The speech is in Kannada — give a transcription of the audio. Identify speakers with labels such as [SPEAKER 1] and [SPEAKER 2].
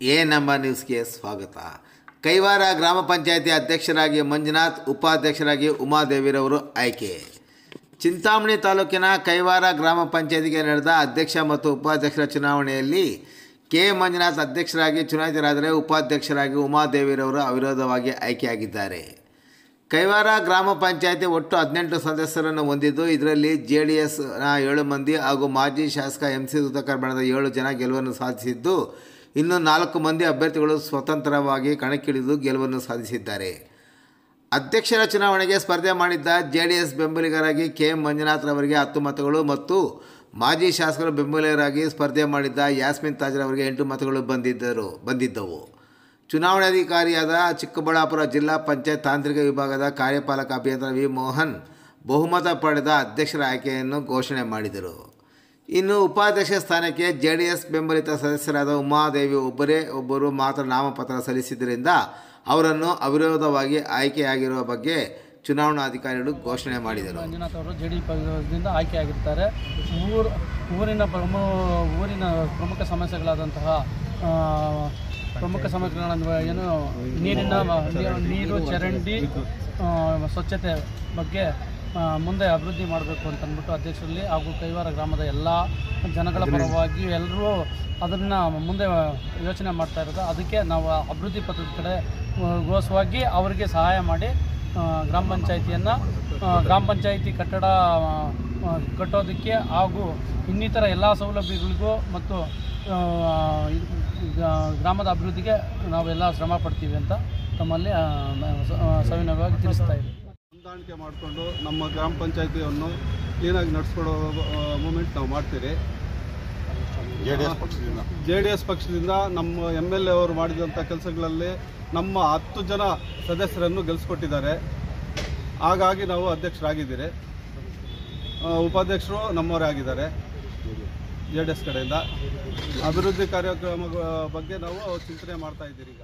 [SPEAKER 1] ಎ ನಮ್ಮ ನ್ಯೂಸ್ಗೆ ಸ್ವಾಗತ. ಕೈವಾರ ಗ್ರಾಮ ಪಂಚಾಯಿತಿ ಅಧ್ಯಕ್ಷರಾಗಿ ಮಂಜುನಾಥ್, ಉಪಾಧ್ಯಕ್ಷರಾಗಿ ಉಮಾದೇವಿರವರು ಆಯ್ಕೆ. ಚಿಂತಾಮಣಿ ತಾಲೂಕಿನ ಕೈವಾರ ಗ್ರಾಮ ಪಂಚಾಯತಿಗೆ ನಡೆದ ಅಧ್ಯಕ್ಷ ಮತ್ತು ಉಪಾಧ್ಯಕ್ಷರ ಚುನಾವಣೆಯಲ್ಲಿ ಕೆ ಮಂಜುನಾಥ್ ಅಧ್ಯಕ್ಷರಾಗಿ ಚುನಾಯಿತರಾದರೆ ಉಪಾಧ್ಯಕ್ಷರಾಗಿ ಉಮಾದೇವಿರವರು ಅವಿರೋಧವಾಗಿ ಆಯ್ಕೆಯಾಗಿದ್ದಾರೆ. ಕೈವಾರ ಗ್ರಾಮ ಪಂಚಾಯತಿ ಒಟ್ಟು ಹದಿನೆಂಟು ಸದಸ್ಯರನ್ನು ಹೊಂದಿದ್ದು, ಇದರಲ್ಲಿ ಜೆ ಡಿ ಎಸ್ನ ಏಳು ಮಂದಿ ಹಾಗೂ ಮಾಜಿ ಶಾಸಕ ಎಂ ಸಿ ಸುಧಾಕರ್ ಬಣದ ಏಳು ಜನ ಗೆಲುವನ್ನು ಸಾಧಿಸಿದ್ದು ಇನ್ನು ನಾಲ್ಕು ಮಂದಿ ಅಭ್ಯರ್ಥಿಗಳು ಸ್ವತಂತ್ರವಾಗಿ ಕಣಕ್ಕಿಳಿದು ಗೆಲುವನ್ನು ಸಾಧಿಸಿದ್ದಾರೆ. ಅಧ್ಯಕ್ಷರ ಚುನಾವಣೆಗೆ ಸ್ಪರ್ಧೆ ಮಾಡಿದ್ದ ಜೆ ಡಿ ಎಸ್ ಬೆಂಬಲಿಗರಾಗಿ ಕೆ ಎಂ ಮಂಜುನಾಥ್ರವರಿಗೆ ಹತ್ತು ಮತಗಳು ಮತ್ತು ಮಾಜಿ ಶಾಸಕರು ಬೆಂಬಲಿಗರಾಗಿ ಸ್ಪರ್ಧೆ ಮಾಡಿದ್ದ ಯಾಸ್ಮಿನ್ ತಾಜ್ರವರಿಗೆ ಎಂಟು ಮತಗಳು ಬಂದಿದ್ದರು, ಬಂದಿದ್ದವು. ಚುನಾವಣಾಧಿಕಾರಿಯಾದ ಚಿಕ್ಕಬಳ್ಳಾಪುರ ಜಿಲ್ಲಾ ಪಂಚಾಯತ್ ತಾಂತ್ರಿಕ ವಿಭಾಗದ ಕಾರ್ಯಪಾಲಕ ಅಭಿಯಂತರ ವಿ ಮೋಹನ್ ಬಹುಮತ ಪಡೆದ ಅಧ್ಯಕ್ಷರ ಆಯ್ಕೆಯನ್ನು ಘೋಷಣೆ ಮಾಡಿದರು. ಇನ್ನು ಉಪಾಧ್ಯಕ್ಷ ಸ್ಥಾನಕ್ಕೆ ಜೆ ಡಿ ಎಸ್ ಬೆಂಬಲಿತ ಸದಸ್ಯರಾದ ಉಮಾದೇವಿ ಒಬ್ಬರೇ ಒಬ್ಬರು ಮಾತ್ರ ನಾಮಪತ್ರ ಸಲ್ಲಿಸಿದ್ದರಿಂದ ಅವರನ್ನು ಅವಿರೋಧವಾಗಿ ಆಯ್ಕೆಯಾಗಿರುವ ಬಗ್ಗೆ ಚುನಾವಣಾಧಿಕಾರಿಗಳು ಘೋಷಣೆ ಮಾಡಿದರು.
[SPEAKER 2] ಮಂಜುನಾಥ್ ಅವರು ಜೆ ಡಿ ಪಕ್ಷದಿಂದ ಆಯ್ಕೆಯಾಗಿರ್ತಾರೆ. ಊರು, ಊರಿನ ಪ್ರಮುಖ ಊರಿನ ಪ್ರಮುಖ ಸಮಸ್ಯೆಗಳಾದಂತಹ ಪ್ರಮುಖ ಸಮಸ್ಯೆಗಳನ್ನು ಏನು, ನೀರಿನ, ನೀರು ಚರಂಡಿ ಸ್ವಚ್ಛತೆ ಬಗ್ಗೆ ಮುಂದೆ ಅಭಿವೃದ್ಧಿ ಮಾಡಬೇಕು ಅಂತ ಅಂದ್ಬಿಟ್ಟು ಅಧ್ಯಕ್ಷರಲ್ಲಿ ಹಾಗೂ ಕೈವಾರ ಗ್ರಾಮದ ಎಲ್ಲ ಜನಗಳ ಪರವಾಗಿ ಎಲ್ಲರೂ ಅದನ್ನು ಮುಂದೆ ಯೋಚನೆ ಮಾಡ್ತಾ ಇರೋದು. ಅದಕ್ಕೆ ನಾವು ಅಭಿವೃದ್ಧಿ ಪತ್ರದ ಕಡೆ ಗೋಸವಾಗಿ ಅವರಿಗೆ ಸಹಾಯ ಮಾಡಿ ಗ್ರಾಮ ಪಂಚಾಯಿತಿಯನ್ನು ಗ್ರಾಮ ಪಂಚಾಯಿತಿ ಕಟ್ಟಡ ಕಟ್ಟೋದಕ್ಕೆ ಹಾಗೂ ಇನ್ನಿತರ ಎಲ್ಲ ಸೌಲಭ್ಯಗಳಿಗೂ ಮತ್ತು ಗ್ರಾಮದ ಅಭಿವೃದ್ಧಿಗೆ ನಾವೆಲ್ಲ ಶ್ರಮ ಪಡ್ತೀವಿ ಅಂತ ತಮ್ಮಲ್ಲಿ ಸವಿನವಾಗಿ ಸವಿನಯವಾಗಿ ತಿಳಿಸ್ತಾ ಇದ್ದೀವಿ
[SPEAKER 3] ಹೊಂದಾಣಿಕೆ ಮಾಡಿಕೊಂಡು ನಮ್ಮ ಗ್ರಾಮ ಪಂಚಾಯತಿಯನ್ನು ಕ್ಲೀನಾಗಿ ನಡೆಸ್ಕೊಡೋ ಮೂಮೆಂಟ್ ನಾವು ಮಾಡ್ತೀರಿ.
[SPEAKER 4] ಜೆ ಡಿ ಎಸ್ ಪಕ್ಷದಿಂದ.
[SPEAKER 3] ಜೆ ಡಿ ಎಸ್ ಪಕ್ಷದಿಂದ ನಮ್ಮ ಎಂ ಎಲ್ ಎ ಅವರು ಮಾಡಿದಂಥ ಕೆಲಸಗಳಲ್ಲಿ ನಮ್ಮ ಹತ್ತು ಜನ ಸದಸ್ಯರನ್ನು ಗೆಲ್ಲಿಸ್ಕೊಟ್ಟಿದ್ದಾರೆ ಹಾಗಾಗಿ ನಾವು ಅಧ್ಯಕ್ಷರಾಗಿದ್ದೀರಿ. ಉಪಾಧ್ಯಕ್ಷರು ನಮ್ಮವರೇ ಆಗಿದ್ದಾರೆ. ಜೆ ಡಿ ಎಸ್ ಕಡೆಯಿಂದ. ಅಭಿವೃದ್ಧಿ ಕಾರ್ಯಕ್ರಮ ಬಗ್ಗೆ ನಾವು ಚಿಂತನೆ ಮಾಡ್ತಾ ಇದ್ದೀರಿ ಈಗ.